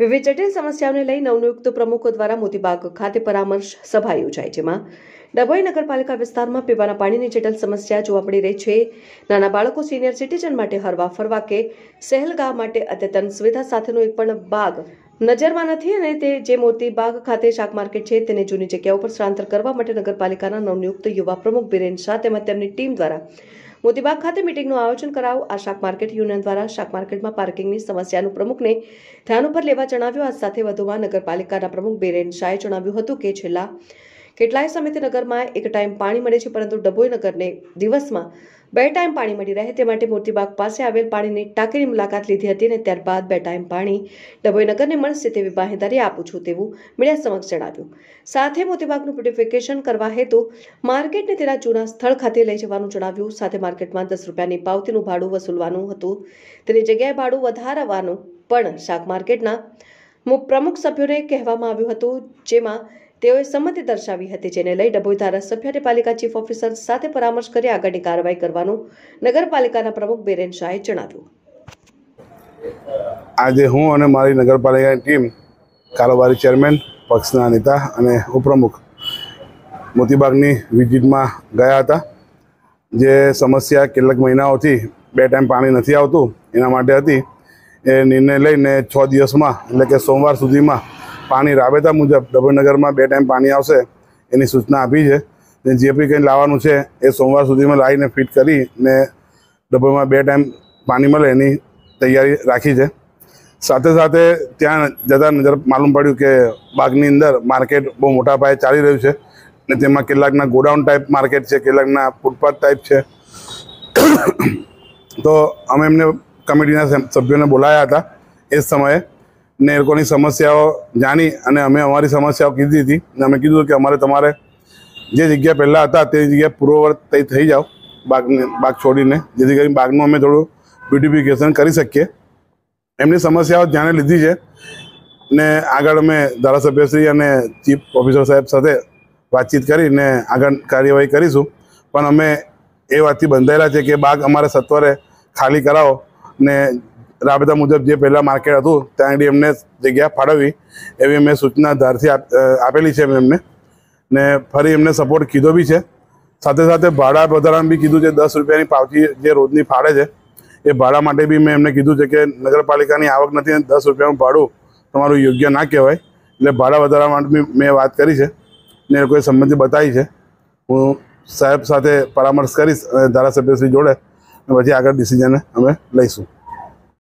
વિવિધ જટિલ સમસ્યાઓને લઈ નવનિયુક્ત પ્રમુખો દ્વારા મોતીબાગ ખાતે પરામર્શ સભા યોજાઈ, જેમાં ડભોઈ નગરપાલિકા વિસ્તારમાં પીવાના પાણીની જટિલ સમસ્યા જોવા મળી રહી છે. નાના બાળકો સિનિયર સિટીઝન માટે હરવા ફરવા કે સહેલગાહ માટે અદ્યતન સુવિધા સાથેનો એક પણ બાગ નજરમાં નથી અને તે જે મોતી બાગ ખાતે શાક માર્કેટ છે તેને જૂની જગ્યાઓ પર સ્થળાંતર કરવા માટે નગરપાલિકાના નવનિયુક્ત યુવા પ્રમુખ બિરેન શાહ તેમજ તેમની ટીમ દ્વારા મોતીબાગ ખાતે મિટિંગનું આયોજન કરાવું આ શાક માર્કેટ યુનિયન દ્વારા શાક માર્કેટમાં પાર્કિંગની સમસ્યાનું પ્રમુખને ધ્યાન ઉપર લેવા જણાવ્યું. આ સાથે વધુમાં નગરપાલિકાના પ્રમુખ બિરેન શાહે જણાવ્યું હતું કે છેલ્લા કેટલાય સમયથી નગરમાં એક ટાઈમ પાણી મળે છે, પરંતુ ડભોઈ નગરને દિવસમાં બે ટાઈમ પાણી મળી રહે. તે માટે મોતીબાગ પાસે આવેલ પાણીની ટાંકીની મુલાકાત લીધી હતી અને ત્યારબાદ બે ટાઈમ પાણી ડભોઈ નગરને મળશે તેવી બાહેંધરી આપું છું તેવું મીડિયા સમક્ષ જણાવ્યું. સાથે મોતીબાગનું બ્યુટિફિકેશન કરવા હેતુ માર્કેટને તેના જૂના સ્થળ ખાતે લઈ જવાનું જણાવ્યું. સાથે માર્કેટમાં દસ રૂપિયાની પાવતીનું ભાડું વસૂલવાનું હતું. તેની જગ્યાએ ભાડું વધારવાનું પણ શાક માર્કેટના પ્રમુખ સભ્યોને કહેવામાં આવ્યું હતું, જેમાં તેઓએ સંમતિ દર્શાવી હતી, જેને લઈ ડભોઈ ધારાસભ્ય અને પાલિકા ચીફ ઓફિસર સાથે પરામર્શ કરી આગળની કાર્યવાહી કરવાનું નગરપાલિકાના પ્રમુખ બેરેન શાહે જણાવ્યું. આજે હું અને મારી નગરપાલિકાની ટીમ કારોબારી ચેરમેન, પક્ષના નેતા અને ઉપપ્રમુખ મોતીબાગની વિઝિટમાં ગયા હતા. જે સમસ્યા કેટલાક મહિનાઓથી બે ટાઈમ પાણી નથી આવતું, એના માટે હતી. એ નિર્ણય લઈને છ દિવસમાં, એટલે કે સોમવાર સુધીમાં પાણી રાબેતા મુજબ ડભોઈનગરમાં બે ટાઈમ પાણી આવશે એની સૂચના આપી છે. ને જે બી કંઈ લાવવાનું છે એ સોમવાર સુધીમાં લાવીને ફિટ કરી ને ડભોઈમાં બે ટાઈમ પાણી મળે એની તૈયારી રાખી છે. સાથે સાથે ત્યાં જતાં નજર માલુમ પડ્યું કે બાગની અંદર માર્કેટ બહુ મોટા પાયે ચાલી રહ્યું છે ને તેમાં કેટલાકના ગોડાઉન ટાઈપ માર્કેટ છે, કેટલાકના ફૂટપાથ ટાઈપ છે. તો અમે એમને કમિટીના સભ્યોને બોલાયા હતા એ સમયે ને એ લોકોની સમસ્યાઓ જાણી અને અમે અમારી સમસ્યાઓ કીધી હતી. ને અમે કીધું કે અમારે તમારે જે જગ્યા પહેલાં હતા તે જગ્યા પૂર્વવર્ત થઈ જાઓ બાગને, બાગ છોડીને. જેથી કરીને બાગનું અમે થોડું બ્યુટિફિકેશન કરી શકીએ. એમની સમસ્યાઓ ધ્યાને લીધી છે. ને આગળ અમે ધારાસભ્યશ્રી અને ચીફ ઓફિસર સાહેબ સાથે વાતચીત કરીને આગળ કાર્યવાહી કરીશું. પણ અમે એ વાતથી બંધાયેલા છે કે બાગ અમારે સત્વરે ખાલી કરાવો ને રાબેતા મુજબ જે પહેલાં માર્કેટ હતું, ત્યાં આગળ એમને જગ્યા ફાળવવી એવી અમે સૂચના ધારથી આપ- આપેલી છે મેં એમને. ને ફરી એમને સપોર્ટ કીધો બી છે. સાથે સાથે ભાડા વધારાનું બી કીધું છે, દસ રૂપિયાની પાવતી જે રોજની ફાળે છે, એ ભાડા માટે બી મેં એમને કીધું છે કે નગરપાલિકાની આવક નથી, અને દસ રૂપિયાનું ભાડું તમારું યોગ્ય ના કહેવાય. એટલે ભાડા વધારા માટે બી મેં વાત કરી છે. ને એ લોકોએ સંમતિ બતાવી છે. હું સાહેબ સાથે પરામર્શ કરીશ ધારાસભ્યશ્રી જોડે, અને પછી આગળ ડિસિઝન અમે લઈશું.